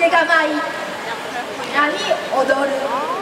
手構い波踊る。